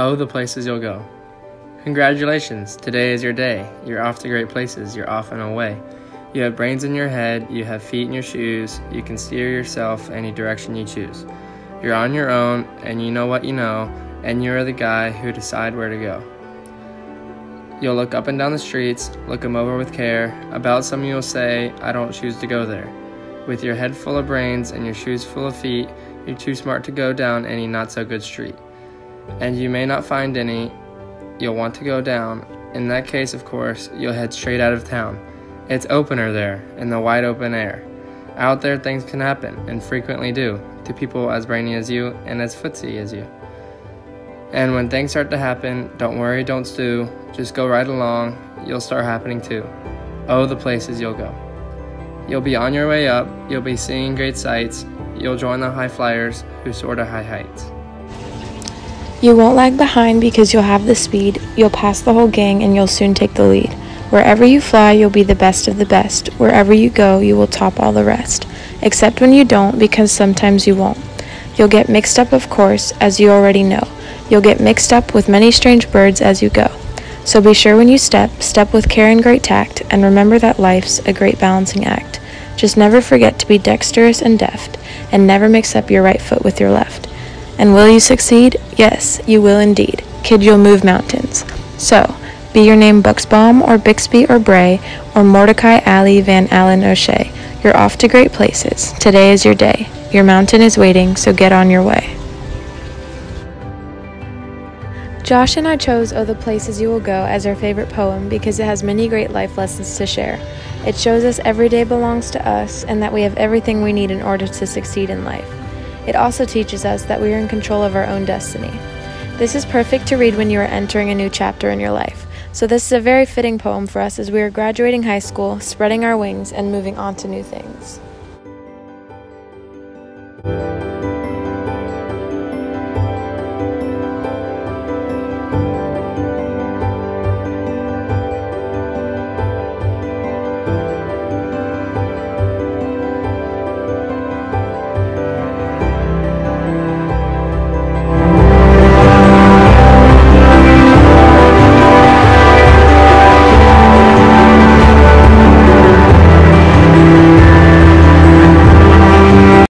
Oh, the places you'll go. Congratulations, today is your day. You're off to great places, you're off and away. You have brains in your head, you have feet in your shoes, you can steer yourself any direction you choose. You're on your own, and you know what you know, and you're the guy who decide where to go. You'll look up and down the streets, look them over with care. About some you'll say, I don't choose to go there. With your head full of brains and your shoes full of feet, you're too smart to go down any not so good street. And you may not find any you'll want to go down. In that case, of course, you'll head straight out of town. It's opener there, in the wide open air. Out there, things can happen, and frequently do, to people as brainy as you and as footsy as you. And when things start to happen, don't worry, don't stew, just go right along, you'll start happening too. Oh, the places you'll go. You'll be on your way up, you'll be seeing great sights, you'll join the high flyers who soar to high heights. You won't lag behind because you'll have the speed, you'll pass the whole gang, and you'll soon take the lead. Wherever you fly, you'll be the best of the best. Wherever you go, you will top all the rest. Except when you don't, because sometimes you won't. You'll get mixed up, of course, as you already know. You'll get mixed up with many strange birds as you go. So be sure when you step, step with care and great tact, and remember that life's a great balancing act. Just never forget to be dexterous and deft, and never mix up your right foot with your left. And will you succeed? Yes, you will indeed. Kid, you'll move mountains. So, be your name Buxbaum or Bixby or Bray or Mordecai Ali Van Allen O'Shea. You're off to great places. Today is your day. Your mountain is waiting, so get on your way. Josh and I chose Oh the Places You Will Go as our favorite poem because it has many great life lessons to share. It shows us every day belongs to us and that we have everything we need in order to succeed in life. It also teaches us that we are in control of our own destiny. This is perfect to read when you are entering a new chapter in your life. So, this is a very fitting poem for us as we are graduating high school, spreading our wings, and moving on to new things.